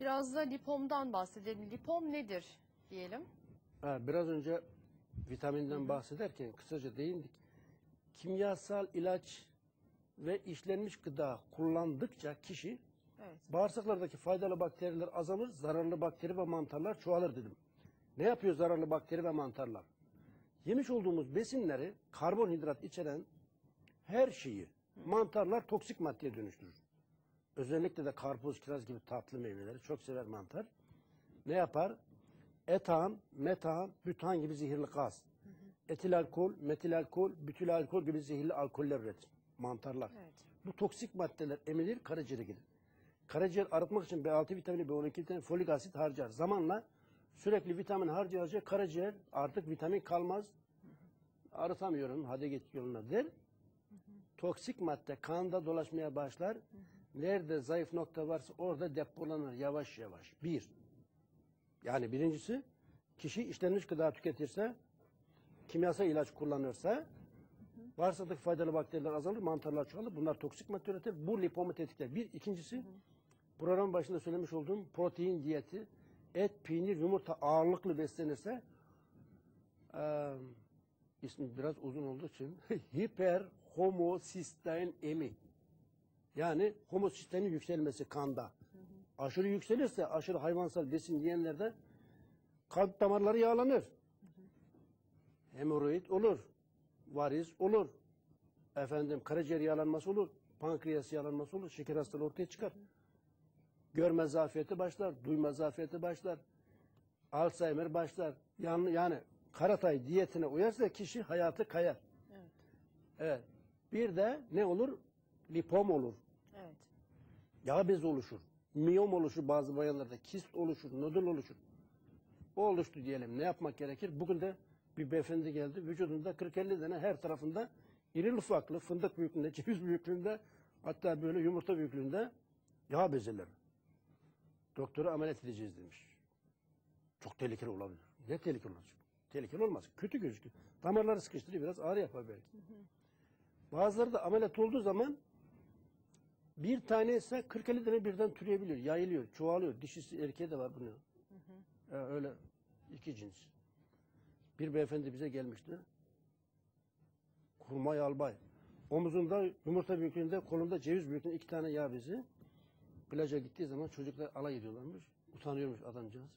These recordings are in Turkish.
Biraz da lipomdan bahsedelim. Lipom nedir diyelim? Ha, biraz önce vitaminden bahsederken kısaca değindik. Kimyasal ilaç ve işlenmiş gıda kullandıkça kişi Evet. bağırsaklardaki faydalı bakteriler azalır, zararlı bakteri ve mantarlar çoğalır dedim. Ne yapıyor zararlı bakteri ve mantarlar? Yemiş olduğumuz besinleri karbonhidrat içeren her şeyi mantarlar toksik maddeye dönüştürür. Özellikle de karpuz, kiraz gibi tatlı meyveleri çok sever mantar. Ne yapar? Etan, metan, bütan gibi zehirli gaz. Etil alkol, metil alkol, bütül alkol gibi zehirli alkoller üretir. Mantarlar. Evet. Bu toksik maddeler emilir, karaciğere gider. Karaciğer arıtmak için B6 vitamini, B12 vitamini, folik asit harcar. Zamanla sürekli vitamin harcaya harcaya karaciğer artık vitamin kalmaz. Arıtamıyorum, hadi git yoluna der. Toksik madde kanda dolaşmaya başlar. Nerede zayıf nokta varsa orada depolanır yavaş yavaş. Bir. Yani birincisi kişi işlenmiş gıda tüketirse, kimyasal ilaç kullanırsa Bağırsaktaki faydalı bakteriler azalır, mantarlar çoğalır. Bunlar toksik madde üretir. Bu lipomu tetikler. Bir. ikincisi program başında söylemiş olduğum protein diyeti, et, peynir, yumurta ağırlıklı beslenirse eee ismi biraz uzun olduğu için hiper homosisteinemi yani homosisteinin yükselmesi kanda. Aşırı yükselirse aşırı hayvansal besin yiyenlerde kalp damarları yağlanır. Hemoroid olur variz olur. Efendim karaciğer yağlanması olur. Pankreas yağlanması olur. Şeker hastalığı ortaya çıkar. Görme zafiyeti başlar. Duyma zafiyeti başlar. Alzheimer başlar. Yani, yani karatay diyetine uyarsa kişi hayatı kayar. Evet. Evet. Bir de ne olur? Lipom olur. Evet. Yağ bezi oluşur. Miyom oluşur bazı bayanlarda. Kist oluşur. Nodul oluşur. O oluştu diyelim. Ne yapmak gerekir? Bugün de bir beyefendi geldi. Vücudunda 40-50 tane her tarafında iri ufaklı, fındık büyüklüğünde, ceviz büyüklüğünde, hatta böyle yumurta büyüklüğünde yağ bezeleri. Doktora ameliyat edeceğiz demiş. Çok tehlikeli olabilir. Ne tehlikeli olacak? Tehlikeli olmaz. Kötü gözüküyor. Damarları sıkıştırıyor biraz ağrı yapar belki. Bazıları da ameliyat olduğu zaman bir tane ise 40-50 tane birden türeyebiliyor, yayılıyor, çoğalıyor. Dişisi erkeğe de var bunun. Ee, öyle iki cins. Bir beyefendi bize gelmişti. Kurmay albay. Omuzunda yumurta büyüklüğünde, kolunda ceviz büyüklüğünde iki tane yağ bezi. Plaja gittiği zaman çocuklar alay ediyorlarmış. Utanıyormuş adamcağız.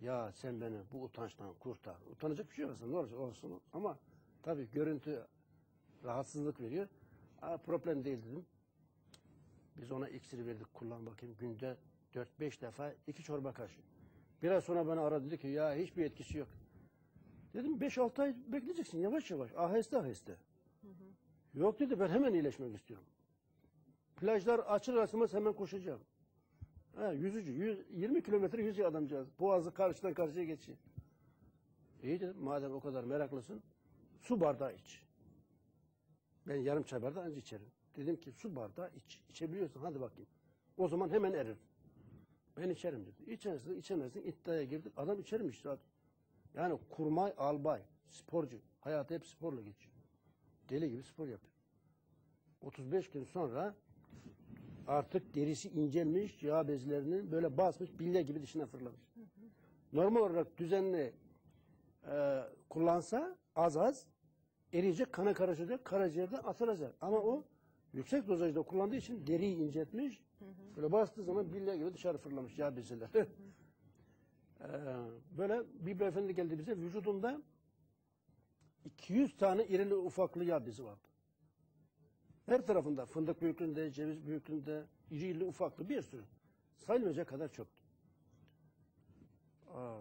Ya sen beni bu utançtan kurtar. Utanacak bir şey yok aslında. Ne olacak olsun. Ama tabii görüntü rahatsızlık veriyor. Aa, problem değil dedim. Biz ona iksiri verdik kullan bakayım. Günde 4-5 defa iki çorba kaşığı. Biraz sonra bana aradı dedi ki ya hiçbir etkisi yok. Dedim 5-6 ay bekleyeceksin yavaş yavaş. Aheste aheste. Yok dedi ben hemen iyileşmek istiyorum. Plajlar açılır açılmaz hemen koşacağım. Ha, yüzücü, yüz, 20 kilometre yüzüyor adamcağız. Boğazı karşıdan karşıya geçiyor. İyi dedim madem o kadar meraklısın su bardağı iç. Ben yarım çay bardağı önce içerim. Dedim ki su bardağı iç. İçebiliyorsan hadi bakayım. O zaman hemen erir. Ben içerim dedi. İçersin, içemezsin. iddiaya girdik. Adam içermiş zaten. Yani kurmay albay, sporcu. Hayatı hep sporla geçiyor. Deli gibi spor yapıyor. 35 gün sonra artık derisi incelmiş, yağ bezlerini böyle basmış, bilye gibi dışına fırlamış. Normal olarak düzenli e, kullansa az az eriyecek, kana karışacak, karaciğerden atılacak. Ama o yüksek dozajda kullandığı için deriyi inceltmiş, böyle bastığı zaman bilye gibi dışarı fırlamış yağ bezeler. Ee, böyle bir beyefendi geldi bize vücudunda 200 tane irili ufaklı yağ bezi vardı. Her tarafında fındık büyüklüğünde, ceviz büyüklüğünde, irili ufaklı bir sürü. Sayılmayacak kadar çoktu. Aa,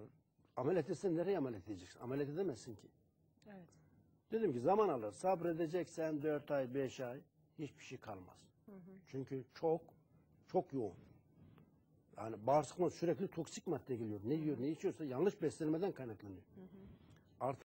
ameliyat etsen nereye ameliyat edeceksin? Ameliyat edemezsin ki. Evet. Dedim ki zaman alır. Sabredeceksen 4 ay, 5 ay hiçbir şey kalmaz. Çünkü çok, çok yoğun. Yani bağırsaktan sürekli toksik madde geliyor. Ne yiyor, ne içiyorsa yanlış beslenmeden kaynaklanıyor. Artı